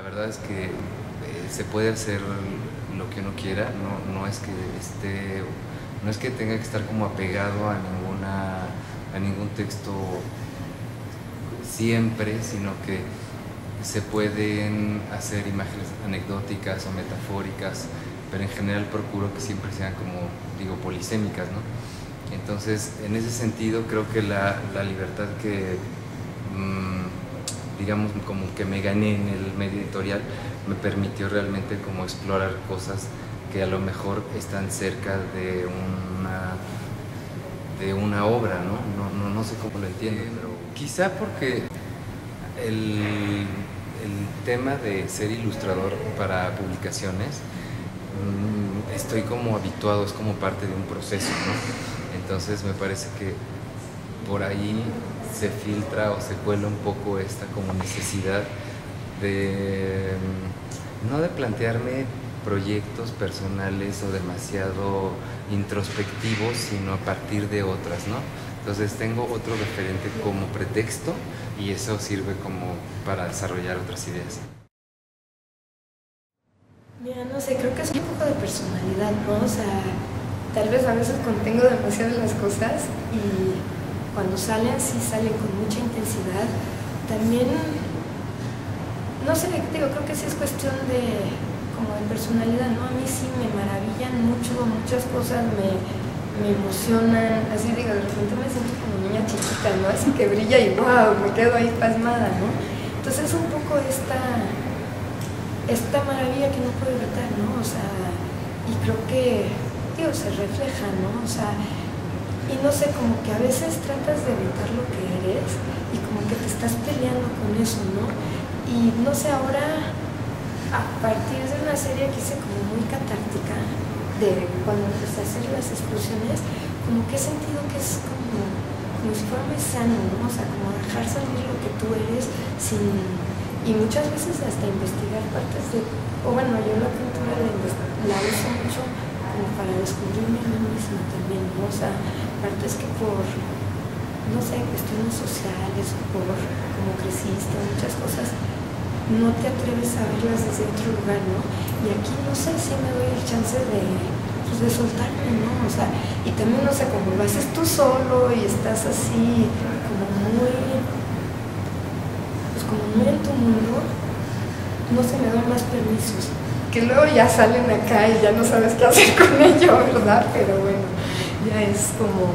La verdad es que eh, se puede hacer lo que uno quiera, no, no es que esté, no es que tenga que estar como apegado a ninguna, a ningún texto siempre, sino que se pueden hacer imágenes anecdóticas o metafóricas, pero en general procuro que siempre sean como, digo, polisémicas, ¿no? Entonces, en ese sentido, creo que la, la libertad que, mm, digamos, como que me gané en el medio editorial, me permitió realmente como explorar cosas que a lo mejor están cerca de una, de una obra, ¿no? No, no, no sé cómo lo entiendo, pero quizá porque el, el tema de ser ilustrador para publicaciones, mm, estoy como habituado, es como parte de un proceso, ¿no? Entonces me parece que por ahí se filtra o se cuela un poco esta como necesidad de mm, no de plantearme proyectos personales o demasiado introspectivos, sino a partir de otras, ¿no? Entonces tengo otro referente como pretexto y eso sirve como para desarrollar otras ideas. Mira, no sé, creo que es un poco de personalidad, ¿no? O sea, tal vez a veces contengo demasiado las cosas y cuando salen, sí salen con mucha intensidad. También, no sé, digo, creo que sí es cuestión de, como de personalidad, ¿no? A mí sí me maravillan mucho, muchas cosas me, me emocionan, así digo, de repente me siento como niña chiquita, ¿no? Así que brilla y wow, me quedo ahí pasmada, ¿no? Entonces es un poco esta esta maravilla que no puedo evitar, ¿no? O sea, y creo que, digo, se refleja, ¿no? O sea, y no sé, como que a veces tratas de evitar lo que eres y como que te estás peleando con eso, ¿no? Y no sé, ahora, a partir de una serie que hice como muy catártica, de cuando empecé a hacer las exclusiones, como que he sentido que es como, como si fuera sano, ¿no? O sea, como dejar salir lo que tú eres sin y muchas veces hasta investigar partes de, o bueno, yo la pintura la, uso mucho como para descubrirme a mí misma también, ¿no? o sea, partes que por, no sé, cuestiones sociales por cómo creciste, muchas cosas, no te atreves a verlas desde otro lugar. Y aquí no sé si me doy el chance de, pues, de soltarme, ¿no? O sea, y también no sé, como lo haces tú solo y estás así como muy como muy en tu mundo, no se me dan más permisos. Que luego ya salen acá y ya no sabes qué hacer con ello, ¿verdad? Pero bueno, ya es como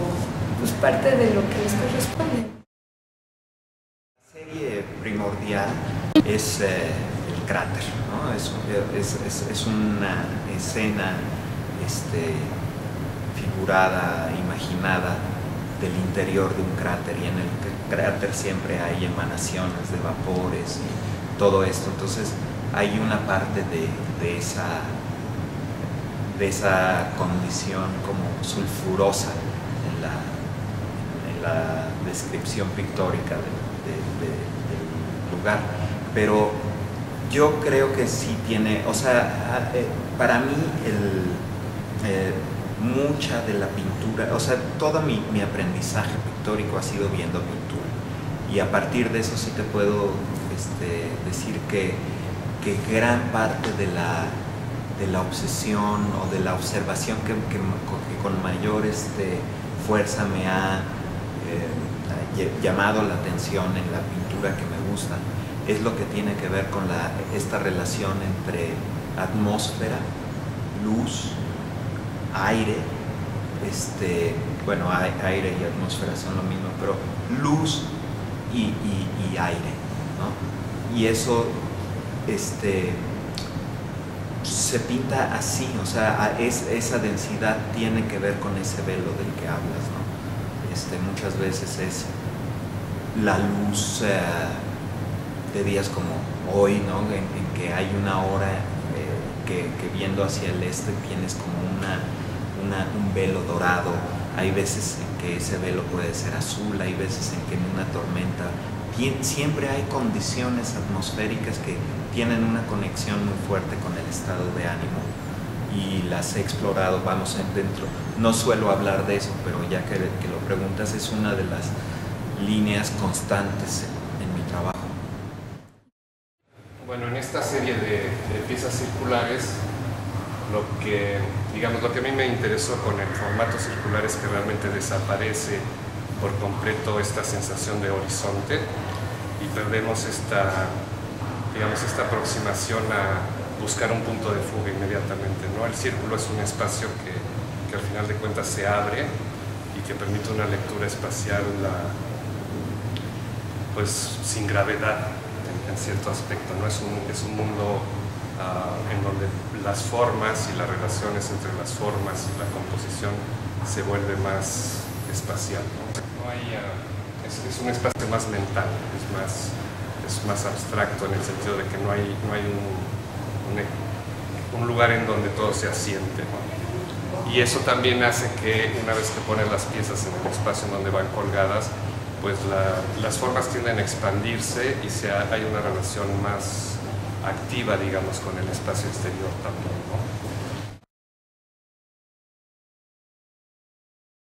pues, parte de lo que les corresponde. La serie primordial es eh, el cráter, ¿no? Es, es, es, es una escena este, figurada, imaginada del interior de un cráter y en el cráter siempre hay emanaciones de vapores y todo esto. Entonces hay una parte de, esa, de esa condición como sulfurosa en la, en la descripción pictórica del lugar. Pero yo creo que sí tiene, o sea, eh, para mí el... Eh, mucha de la pintura, o sea, todo mi, aprendizaje pictórico ha sido viendo pintura. Y a partir de eso sí te puedo este, decir que, que, gran parte de la, de la obsesión o de la observación que, con mayor este, fuerza me ha eh, llamado la atención en la pintura que me gusta es lo que tiene que ver con esta relación entre atmósfera, luz, aire, este, bueno, aire y atmósfera son lo mismo, pero luz y, aire, ¿no? Y eso este, se pinta así, o sea, es, esa densidad tiene que ver con ese velo del que hablas, ¿no? Este, muchas veces es la luz de días como hoy, ¿no? En, que hay una hora eh, que, viendo hacia el este tienes como una un velo dorado, hay veces en que ese velo puede ser azul, hay veces en que en una tormenta siempre hay condiciones atmosféricas que tienen una conexión muy fuerte con el estado de ánimo y las he explorado, vamos dentro. No suelo hablar de eso, pero ya que, lo preguntas es una de las líneas constantes en, mi trabajo. Bueno, en esta serie circulares, lo que, digamos, lo que a mí me interesó con el formato circular es que realmente desaparece por completo esta sensación de horizonte y perdemos esta, digamos, esta aproximación a buscar un punto de fuga inmediatamente. ¿no? El círculo es un espacio que, que al final de cuentas se abre y que permite una lectura espacial pues sin gravedad en, cierto aspecto. ¿no? Es, un, es un mundo ah, en donde las formas y las relaciones entre las formas y la composición se vuelve más espacial. Ah, es, un espacio más mental, es más, es más abstracto en el sentido de que no hay, no hay un, un, un lugar en donde todo se asiente. Y eso también hace que una vez que pones las piezas en el espacio en donde van colgadas, pues la, las formas tienden a expandirse y se ha, hay una relación más activa, digamos, con el espacio exterior también.